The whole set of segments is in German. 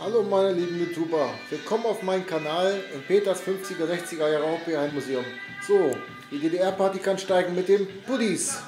Hallo meine lieben YouTuber, willkommen auf meinem Kanal im Peters 50er, 60er Jahre Hauptbeheimmuseum. So, die DDR-Party kann steigen mit dem Buddies.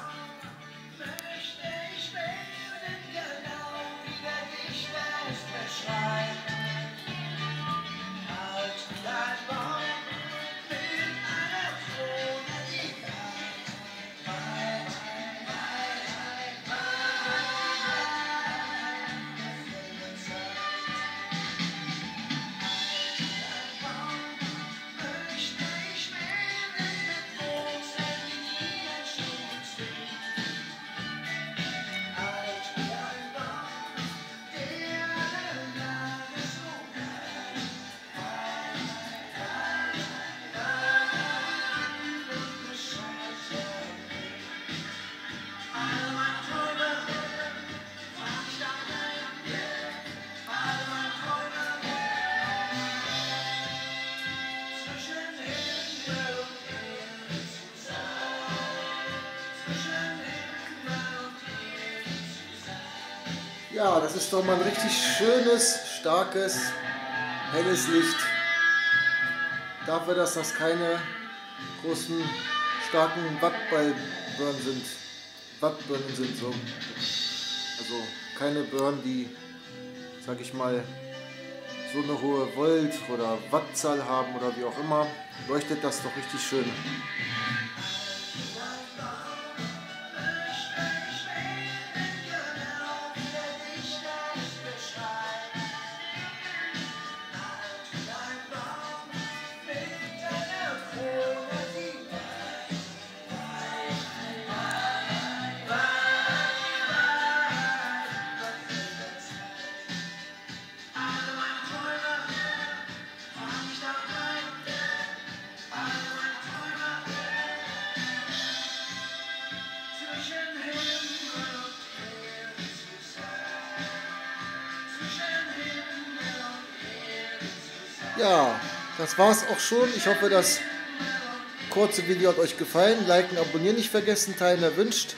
Ja, das ist doch mal ein richtig schönes, starkes, helles Licht. Dafür, dass das keine großen, starken Wattballbirnen sind. Wattbirnen sind so. Also keine Birnen, die, sag ich mal, so eine hohe Volt- oder Wattzahl haben oder wie auch immer, leuchtet das doch richtig schön. Ja, das war's auch schon. Ich hoffe, das kurze Video hat euch gefallen. Liken, abonnieren nicht vergessen, teilen erwünscht.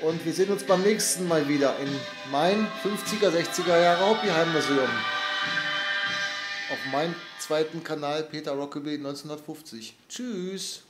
Und wir sehen uns beim nächsten Mal wieder in mein 50er, 60er Jahre Hobbyheimmuseum. Auf meinem zweiten Kanal Peter Rockabilly 1950. Tschüss!